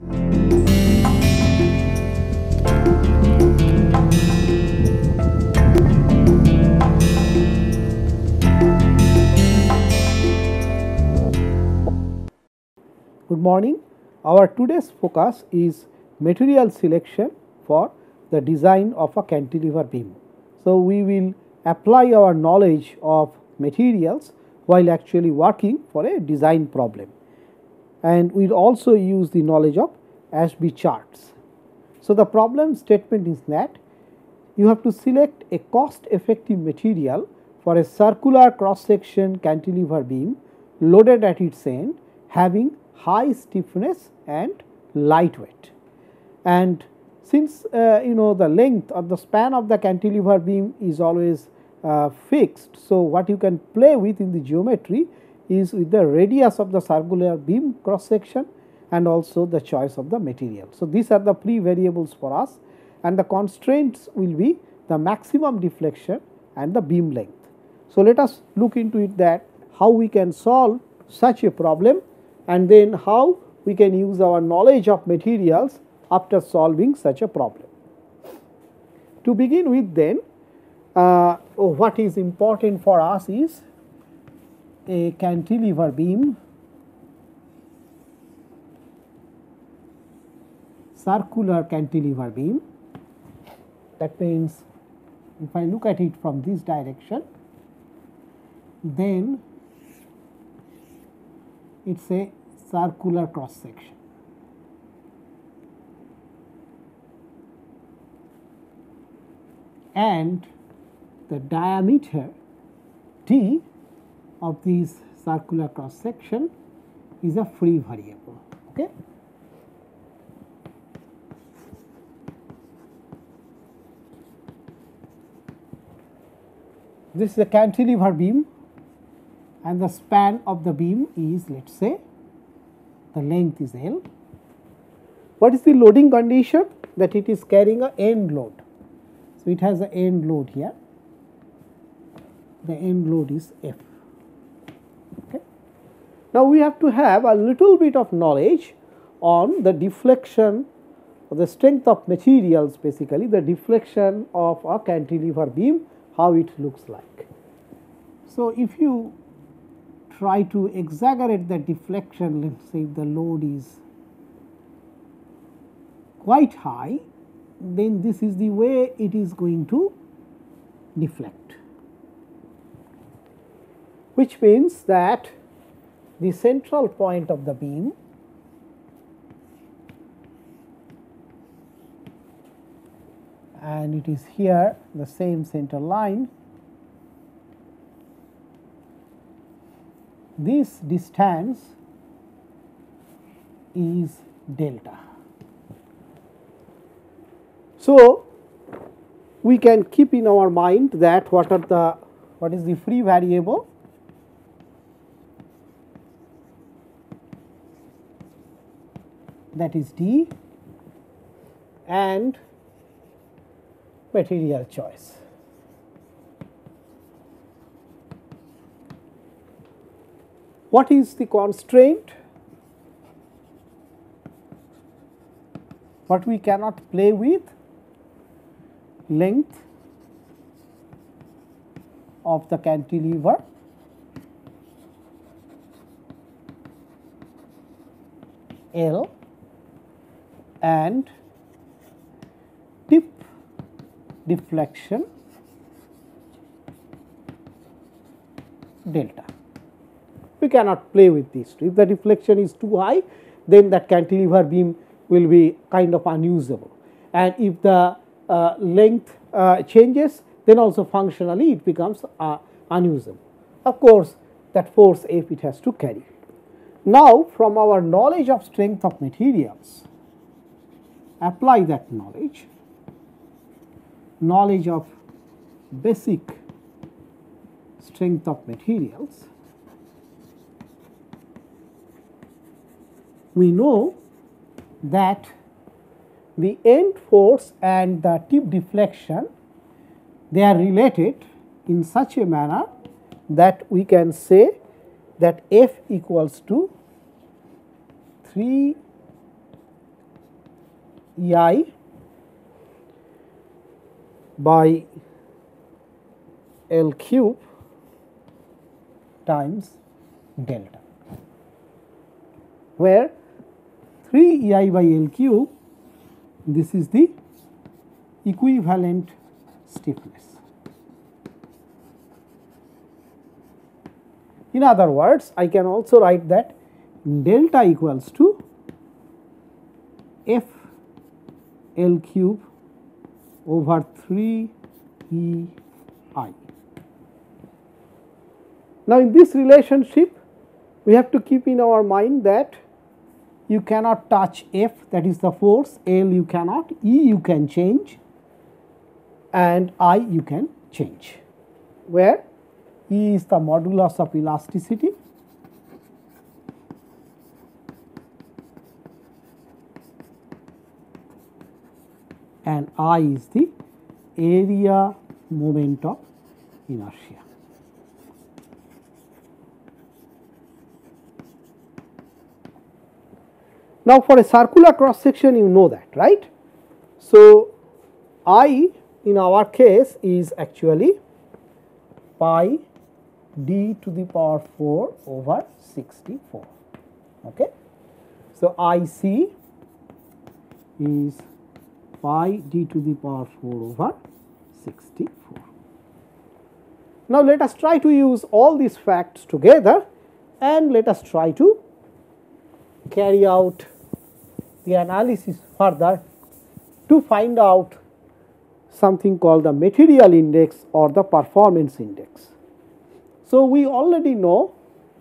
Good morning. Our today's focus is material selection for the design of a cantilever beam. So, we will apply our knowledge of materials while actually working for a design problem and we will also use the knowledge of Ashby charts. So, the problem statement is that you have to select a cost effective material for a circular cross section cantilever beam loaded at its end having high stiffness and lightweight. And since uh, you know the length or the span of the cantilever beam is always uh, fixed. So, what you can play with in the geometry is with the radius of the circular beam cross section and also the choice of the material. So, these are the free variables for us and the constraints will be the maximum deflection and the beam length. So, let us look into it that how we can solve such a problem and then how we can use our knowledge of materials after solving such a problem. To begin with then uh, what is important for us is a cantilever beam circular cantilever beam that means if I look at it from this direction then it is a circular cross section. And the diameter d of this circular cross section is a free variable. Okay. This is a cantilever beam and the span of the beam is let us say the length is L. What is the loading condition? That it is carrying a end load. So, it has a end load here, the end load is F. Now, we have to have a little bit of knowledge on the deflection or the strength of materials basically the deflection of a cantilever beam how it looks like. So, if you try to exaggerate the deflection let us say if the load is quite high then this is the way it is going to deflect which means that the central point of the beam. And it is here the same center line. This distance is delta. So, we can keep in our mind that what are the what is the free variable that is D and material choice. What is the constraint? What we cannot play with length of the cantilever L and tip deflection delta. We cannot play with these two. If the deflection is too high, then that cantilever beam will be kind of unusable. And if the uh, length uh, changes, then also functionally it becomes uh, unusable. Of course, that force F it has to carry. Now, from our knowledge of strength of materials, apply that knowledge, knowledge of basic strength of materials, we know that the end force and the tip deflection they are related in such a manner that we can say that F equals to 3 EI by L cube times delta, where? 3 EI by L cube this is the equivalent stiffness. In other words, I can also write that delta equals to F L cube over 3 E I. Now, in this relationship we have to keep in our mind that you cannot touch F that is the force, L you cannot, E you can change. And I you can change, where? E is the modulus of elasticity and I is the area moment of inertia. Now, for a circular cross section you know that right. So, I in our case is actually pi d to the power 4 over 64. Okay. So, I c is pi d to the power 4 over 64. Now, let us try to use all these facts together and let us try to carry out the analysis further to find out something called the material index or the performance index. So, we already know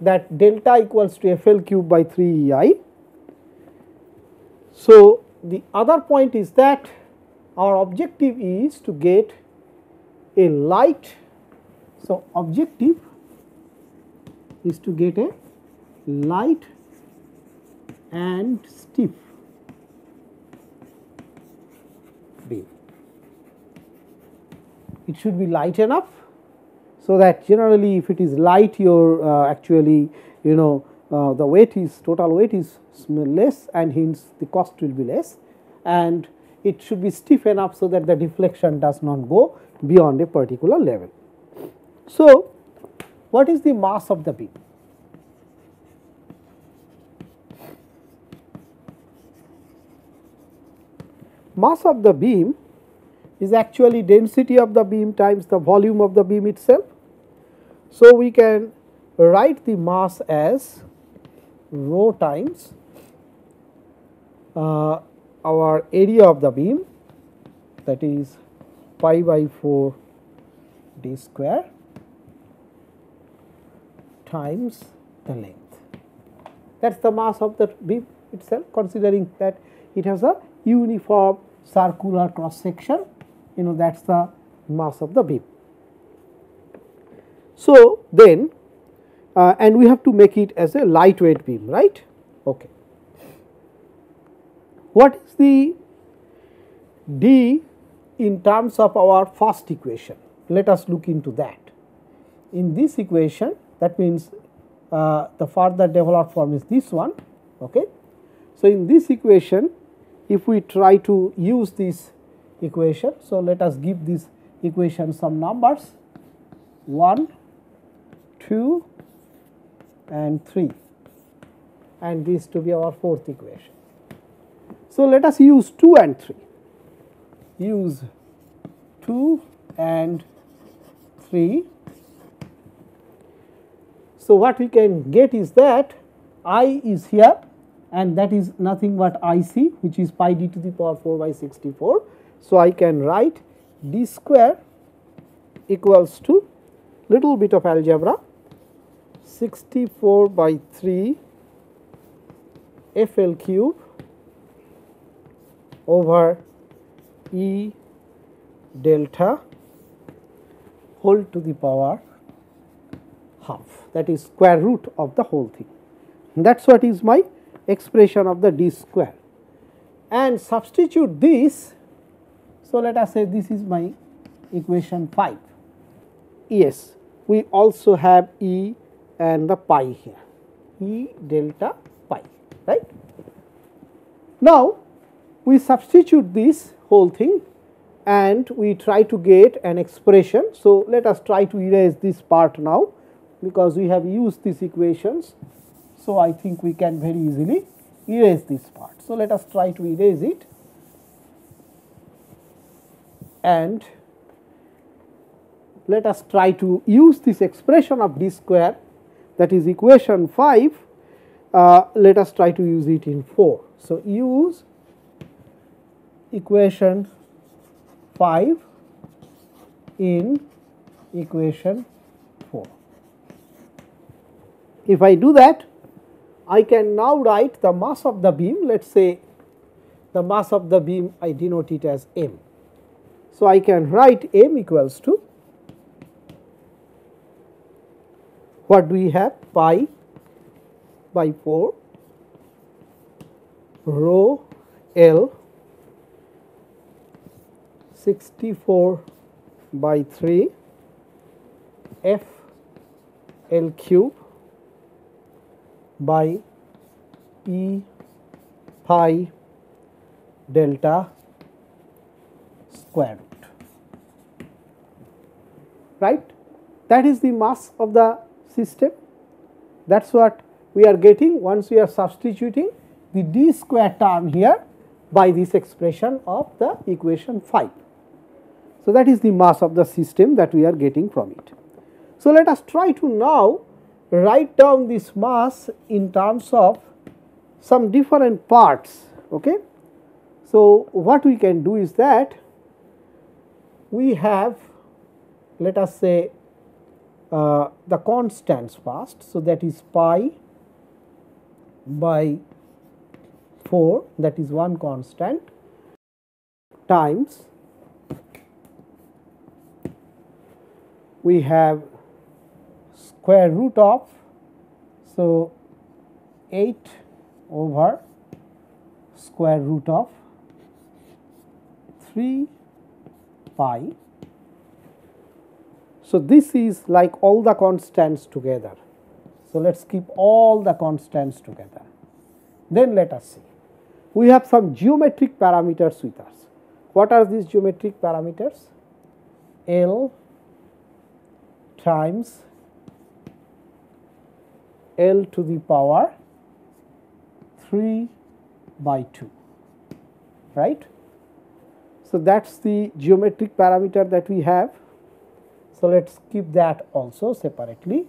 that delta equals to FL cube by 3 EI. So, the other point is that our objective is to get a light. So, objective is to get a light and stiff beam. It should be light enough so that generally if it is light you are uh, actually you know uh, the weight is total weight is less and hence the cost will be less and it should be stiff enough so that the deflection does not go beyond a particular level. So, what is the mass of the beam? Mass of the beam is actually density of the beam times the volume of the beam itself. So, we can write the mass as rho times uh, our area of the beam that is pi by 4 d square times the length. That is the mass of the beam itself considering that it has a uniform circular cross section you know that is the mass of the beam. So, then uh, and we have to make it as a lightweight beam right. Okay. What is the d in terms of our first equation? Let us look into that. In this equation that means uh, the further developed form is this one. Okay. So, in this equation if we try to use this equation. So, let us give this equation some numbers 1, 2 and 3 and this to be our fourth equation. So, let us use 2 and 3, use 2 and 3. So, what we can get is that i is here and that is nothing but IC which is pi d to the power 4 by 64. So, I can write d square equals to little bit of algebra 64 by 3 FL cube over E delta whole to the power half that is square root of the whole thing. That is what is my expression of the d square and substitute this. So, let us say this is my equation 5. Yes, we also have E and the pi here, E delta pi, right. Now, we substitute this whole thing and we try to get an expression. So, let us try to erase this part now because we have used these equations. So, I think we can very easily erase this part. So, let us try to erase it and let us try to use this expression of d square that is equation 5 uh, let us try to use it in 4. So, use equation 5 in equation 4. If I do that, I can now write the mass of the beam, let us say the mass of the beam I denote it as m. So, I can write m equals to what do we have? Pi by 4 rho L 64 by 3 F L cube by E pi delta square root. Right? That is the mass of the system that is what we are getting once we are substituting the d square term here by this expression of the equation 5. So, that is the mass of the system that we are getting from it. So, let us try to now write down this mass in terms of some different parts. Okay. So, what we can do is that we have let us say uh, the constants first. So, that is pi by 4 that is one constant times we have square root of so 8 over square root of 3 pi. So, this is like all the constants together. So, let us keep all the constants together. Then let us see. We have some geometric parameters with us. What are these geometric parameters? L times L to the power 3 by 2, right. So, that is the geometric parameter that we have. So, let us keep that also separately.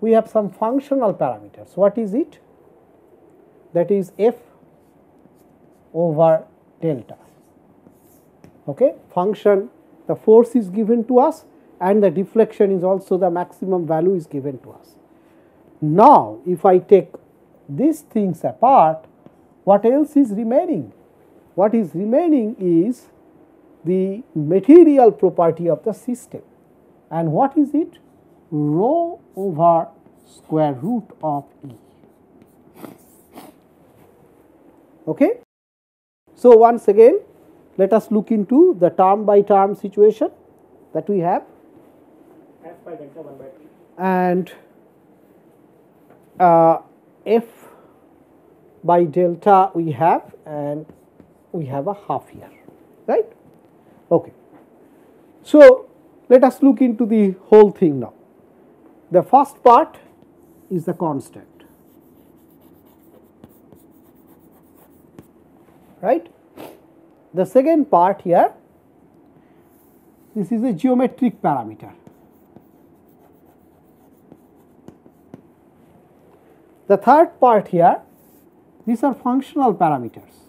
We have some functional parameters. What is it? That is f over delta. Okay. Function, the force is given to us and the deflection is also the maximum value is given to us. Now, if I take these things apart, what else is remaining? What is remaining is the material property of the system and what is it? Rho over square root of E. Okay. So, once again let us look into the term by term situation that we have by delta 1 by 3. and uh, f by delta we have and we have a half here right okay. So let us look into the whole thing now. The first part is the constant. Right? The second part here this is a geometric parameter. The third part here, these are functional parameters.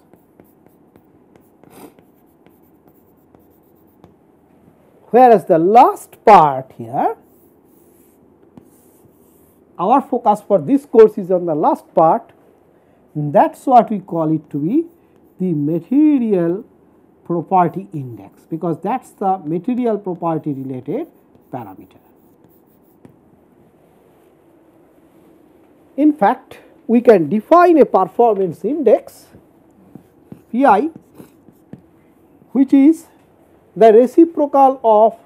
Whereas the last part here, our focus for this course is on the last part, and that is what we call it to be the material property index, because that is the material property related parameter. In fact, we can define a performance index Pi which is the reciprocal of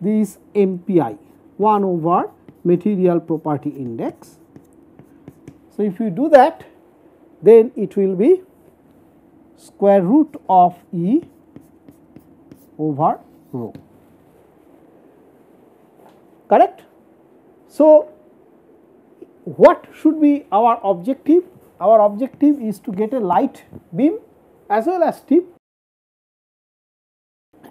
this MPI 1 over material property index. So, if you do that then it will be square root of E over rho. Correct? So, what should be our objective? Our objective is to get a light beam as well as steep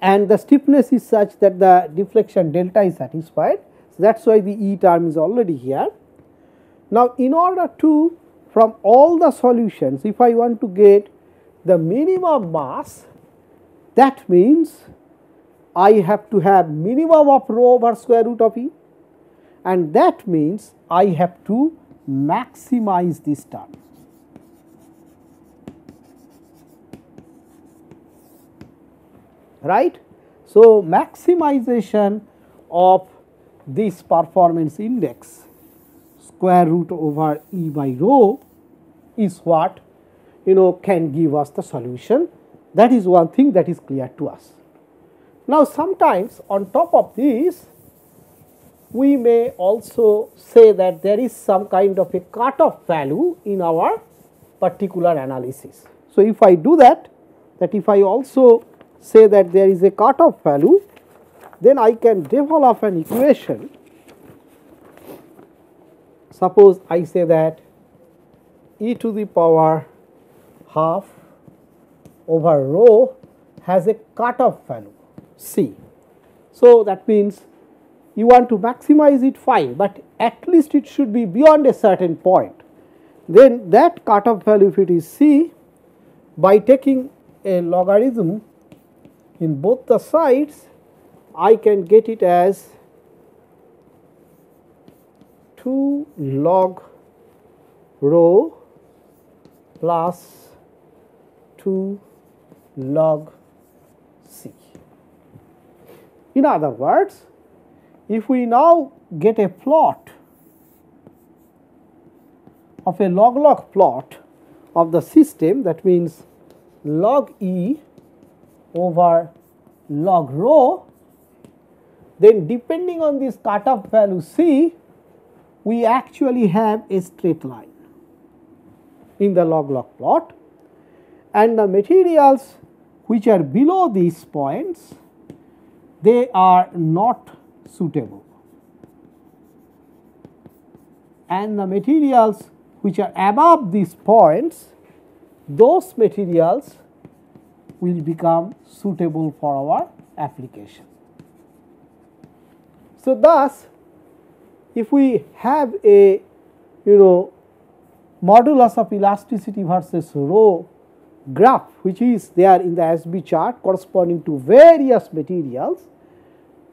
and the stiffness is such that the deflection delta is satisfied. So, that is why the E term is already here. Now, in order to from all the solutions if I want to get the minimum mass that means I have to have minimum of rho over square root of E and that means I have to maximize this term. Right. So, maximization of this performance index square root over E by rho is what you know can give us the solution that is one thing that is clear to us. Now, sometimes on top of this we may also say that there is some kind of a cutoff value in our particular analysis. So, if I do that, that if I also say that there is a cutoff value, then I can develop an equation. Suppose I say that e to the power half over rho has a cutoff value c. So, that means you want to maximize it fine, but at least it should be beyond a certain point. Then that cutoff value if it is c by taking a logarithm in both the sides I can get it as 2 log rho plus 2 log c. In other words, if we now get a plot of a log log plot of the system that means log E over log rho then depending on this cutoff value C we actually have a straight line in the log log plot. And the materials which are below these points they are not suitable. And the materials which are above these points those materials will become suitable for our application. So, thus if we have a you know modulus of elasticity versus rho graph which is there in the Ashby chart corresponding to various materials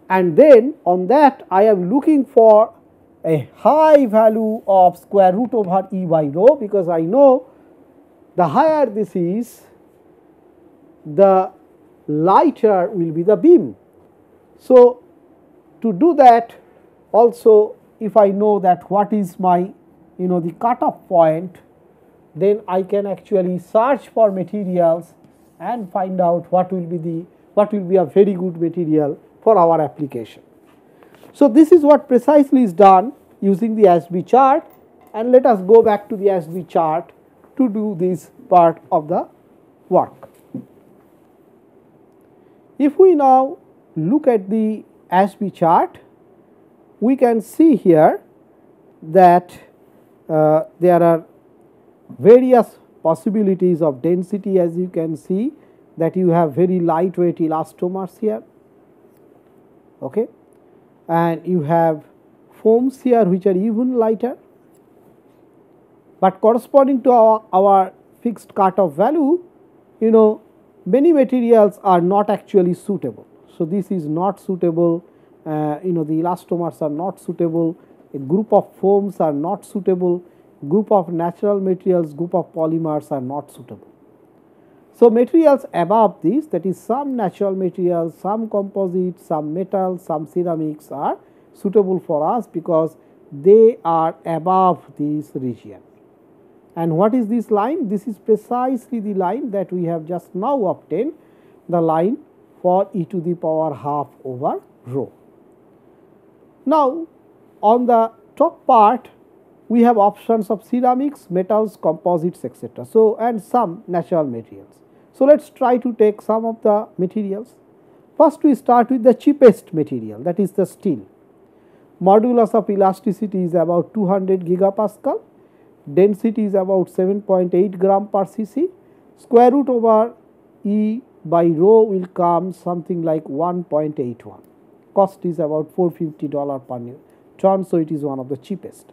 and then on that I am looking for a high value of square root over E by rho because I know the higher this is the lighter will be the beam. So, to do that also if I know that what is my you know the cutoff point then I can actually search for materials and find out what will be the what will be a very good material for our application. So, this is what precisely is done using the Ashby chart and let us go back to the Ashby chart to do this part of the work. If we now look at the Ashby chart, we can see here that uh, there are various possibilities of density. As you can see that you have very lightweight elastomers here okay? And you have foams here which are even lighter. But corresponding to our, our fixed cutoff value you know many materials are not actually suitable. So, this is not suitable uh, you know the elastomers are not suitable a group of foams are not suitable group of natural materials group of polymers are not suitable. So, materials above this that is some natural materials, some composites, some metals, some ceramics are suitable for us because they are above this region. And what is this line? This is precisely the line that we have just now obtained the line for e to the power half over rho. Now, on the top part we have options of ceramics, metals, composites etc. So, and some natural materials. So, let us try to take some of the materials. First we start with the cheapest material that is the steel. Modulus of elasticity is about 200 gigapascal, density is about 7.8 gram per cc, square root over E by rho will come something like 1.81. Cost is about 450 dollar per ton, so it is one of the cheapest.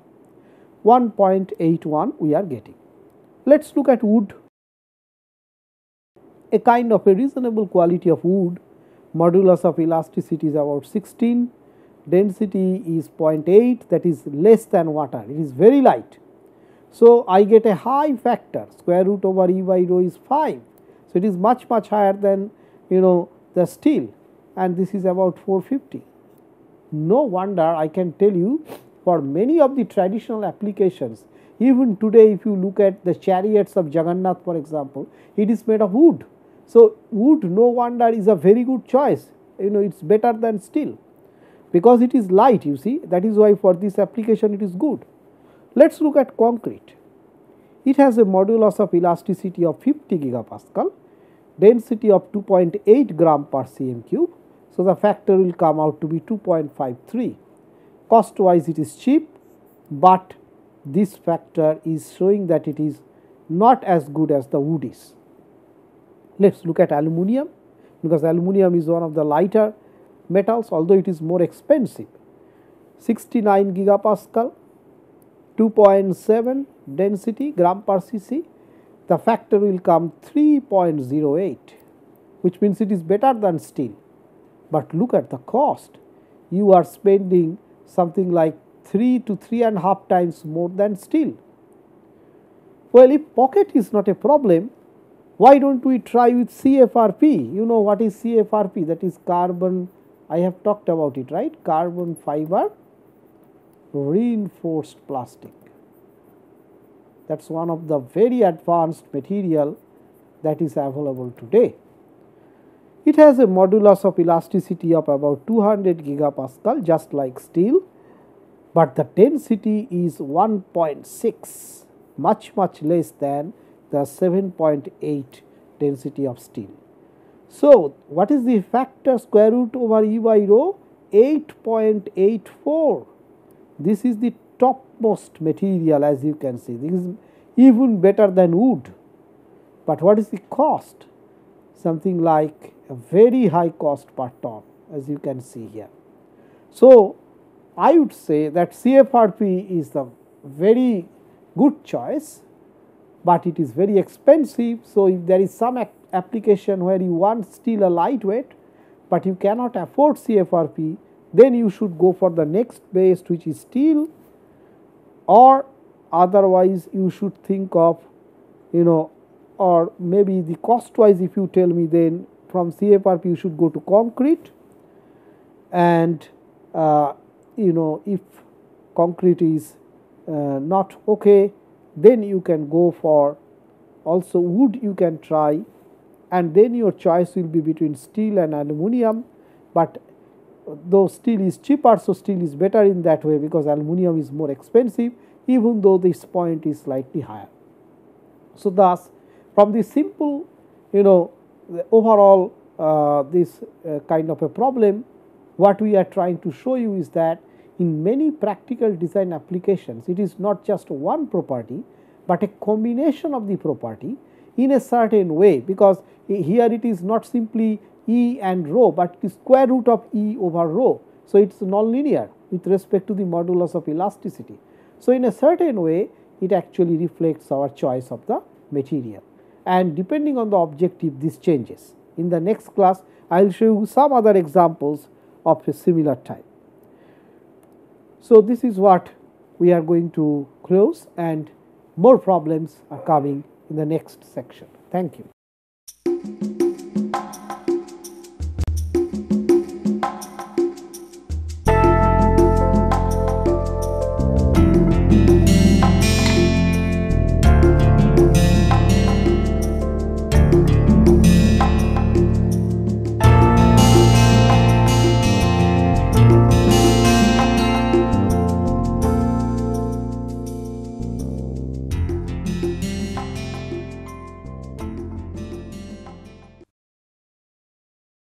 1.81 we are getting. Let us look at wood. A kind of a reasonable quality of wood, modulus of elasticity is about 16, density is 0.8 that is less than water, it is very light. So, I get a high factor square root over E by rho is 5. So, it is much much higher than you know the steel and this is about 450. No wonder I can tell you for many of the traditional applications even today if you look at the chariots of Jagannath for example, it is made of wood. So, wood no wonder is a very good choice you know it is better than steel because it is light you see that is why for this application it is good. Let us look at concrete. It has a modulus of elasticity of 50 gigapascal, density of 2.8 gram per cm cube. So, the factor will come out to be 2.53. Cost wise it is cheap, but this factor is showing that it is not as good as the wood is. Let us look at aluminum because aluminum is one of the lighter metals although it is more expensive. 69 gigapascal 2.7 density gram per cc, the factor will come 3.08 which means it is better than steel. But look at the cost, you are spending something like 3 to 3 and half times more than steel. Well, if pocket is not a problem, why do not we try with CFRP? You know what is CFRP that is carbon, I have talked about it right, carbon fiber reinforced plastic. That is one of the very advanced material that is available today. It has a modulus of elasticity of about 200 gigapascal just like steel, but the density is 1.6 much much less than the 7.8 density of steel. So, what is the factor square root over E by rho? 8.84 this is the topmost material as you can see. This is even better than wood. But what is the cost? Something like a very high cost per ton as you can see here. So, I would say that CFRP is the very good choice, but it is very expensive. So, if there is some application where you want still a lightweight, but you cannot afford CFRP, then you should go for the next best which is steel or otherwise you should think of you know or maybe the cost wise if you tell me then from CFRP you should go to concrete. And uh, you know if concrete is uh, not okay then you can go for also wood you can try and then your choice will be between steel and aluminum but though steel is cheaper, so steel is better in that way because aluminum is more expensive even though this point is slightly higher. So, thus from the simple you know overall uh, this uh, kind of a problem what we are trying to show you is that in many practical design applications it is not just one property, but a combination of the property in a certain way because here it is not simply E and rho, but the square root of E over rho. So, it is nonlinear with respect to the modulus of elasticity. So, in a certain way it actually reflects our choice of the material and depending on the objective this changes. In the next class I will show you some other examples of a similar type. So, this is what we are going to close and more problems are coming in the next section. Thank you.